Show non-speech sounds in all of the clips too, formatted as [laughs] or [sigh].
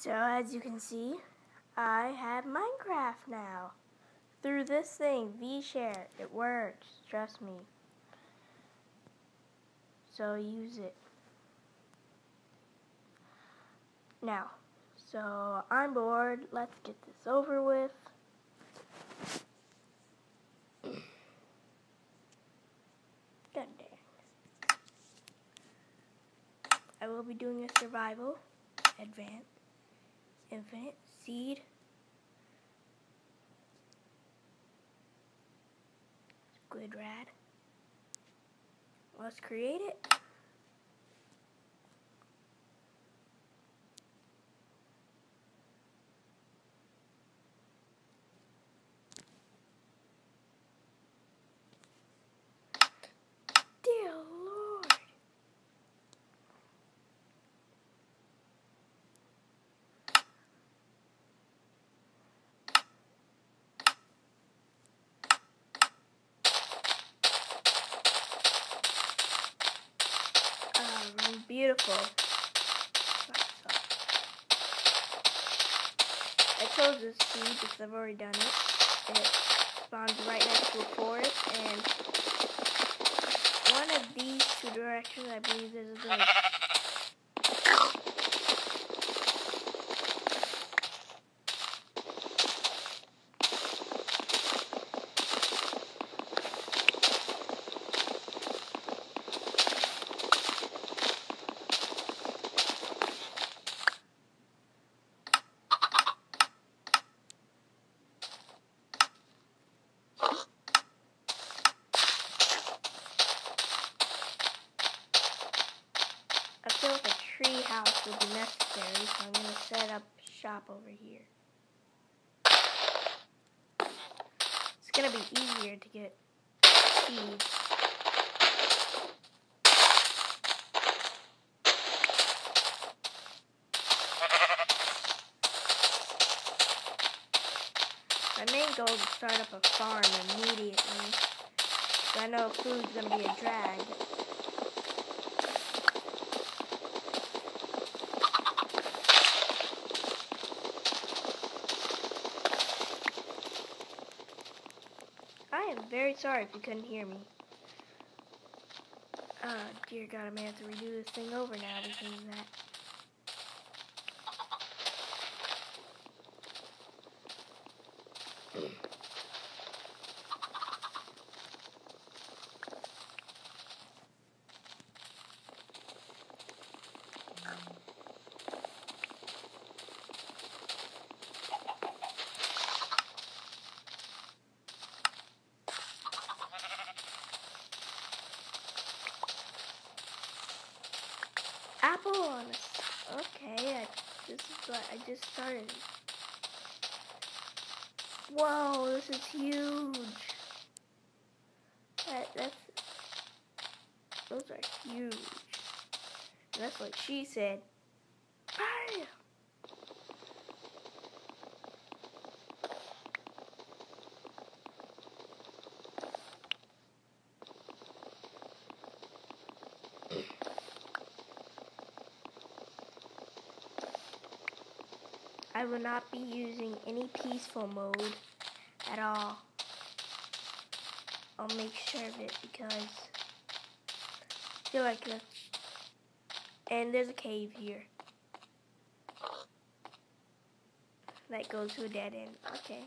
So as you can see, I have Minecraft now. Through this thing, VShare, it works, trust me. So use it. Now, so I'm bored, let's get this over with. [coughs] God dang. I will be doing a survival, advanced, infinite, seed, squid rad. Let's create it. Dear Lord. Um, beautiful. I chose this seed because I've already done it. It spawns right next to a forest, and one of these two directions, I believe there's a. I feel like a tree house would be necessary, so I'm going to set up shop over here. It's going to be easier to get main goal is to start up a farm immediately. I know food's to be a drag. Am very sorry if you couldn't hear me. Oh, dear God, I may have to redo this thing over now because of that. Apple on a, okay, I, this is what I just started. Whoa, this is huge. That, that's, those are huge. That's what she said. I will not be using any peaceful mode at all. I'll make sure of it because I feel like that's... And there's a cave here. That goes to a dead end. Okay.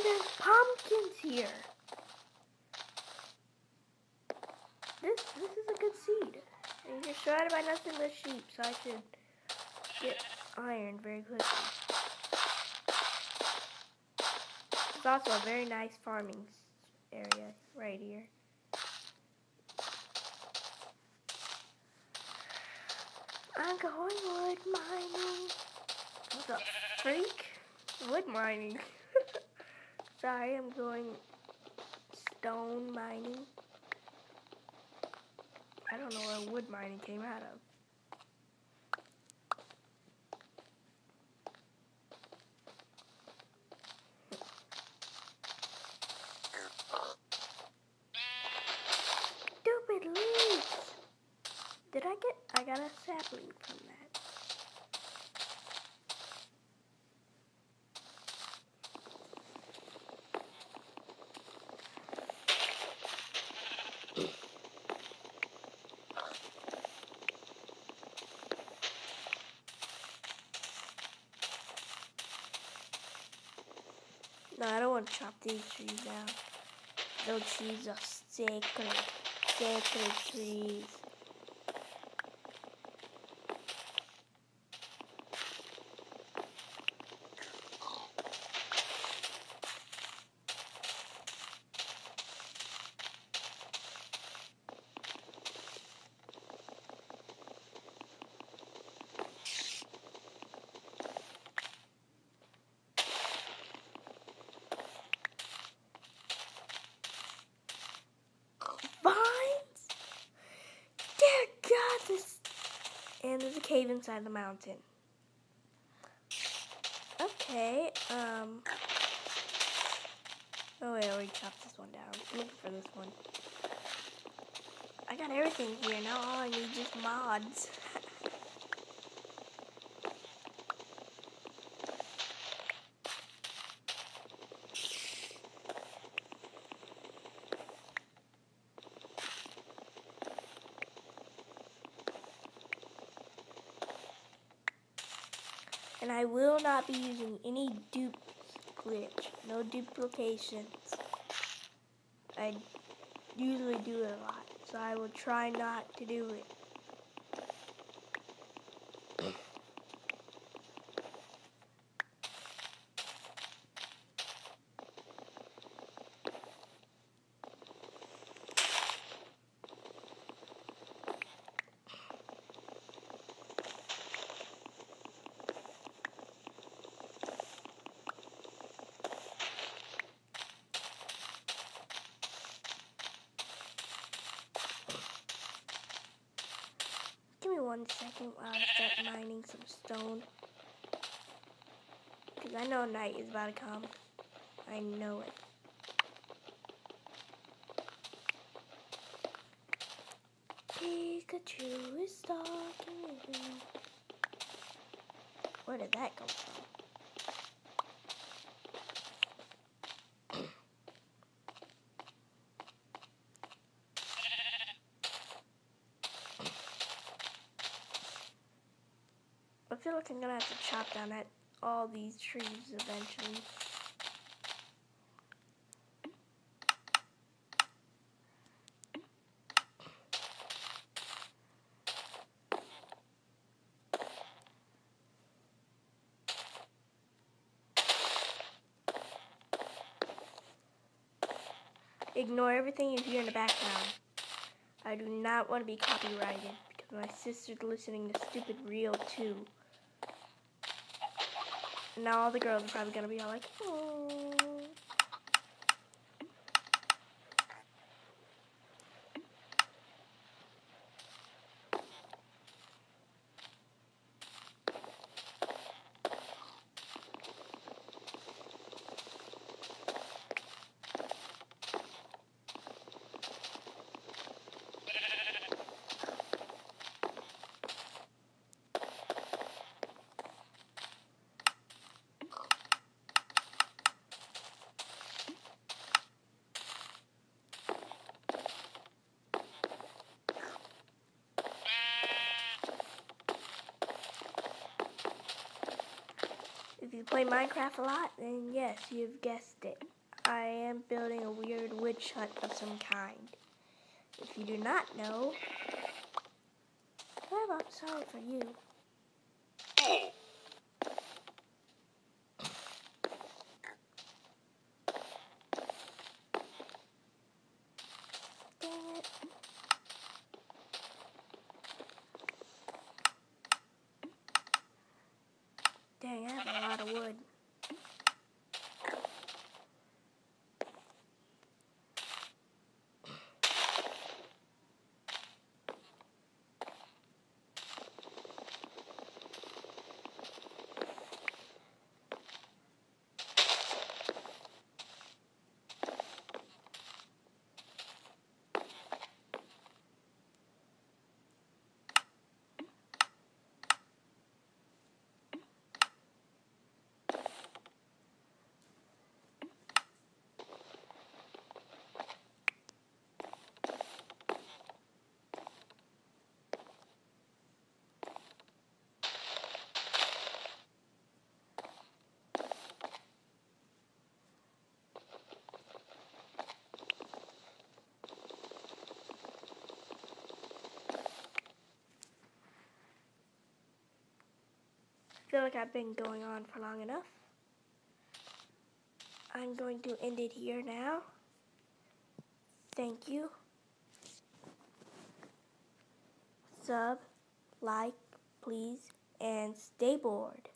And there's pumpkins here. This this is a good seed. And you're surrounded by nothing but sheep, so I should get iron very quickly. It's also a very nice farming area right here. I'm going wood mining. What the freak? Wood mining. [laughs] Sorry, I'm going stone mining. I don't know where wood mining came out of. Stupid leaves! Did I get, I got a sapling from that. No, I don't want to chop these trees down. Those trees are sacred, sacred trees. Vines? Dear God, this. There's a cave inside the mountain. Okay, um. Oh, wait, I already chopped this one down. I'm looking for this one. I got everything here. Now all I need is just mods. [laughs] and I will not be using any dupe glitch, no duplications. I usually do it a lot, so I will try not to do it. Me second while I start mining some stone. Because I know night is about to come. I know it. Pikachu is stalking you. Where did that come from? I'm gonna have to chop down at all these trees eventually. Ignore everything you hear in the background. I do not want to be copyrighted because my sister's listening to stupid reel too. Now all the girls are probably gonna be all like, oh. Play Minecraft a lot, then yes, you've guessed it. I am building a weird witch hut of some kind. If you do not know, Well, I'm sorry for you. Dang it. Dang, I have a lot of wood. Feel like I've been going on for long enough. I'm going to end it here now. Thank you. Sub, like, please, and stay bored.